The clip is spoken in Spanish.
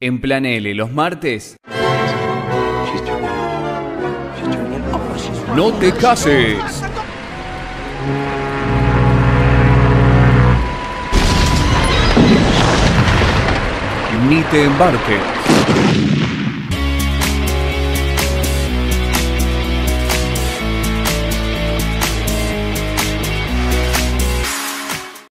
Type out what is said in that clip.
En Plan L, los martes, no te cases. Ni te embarques.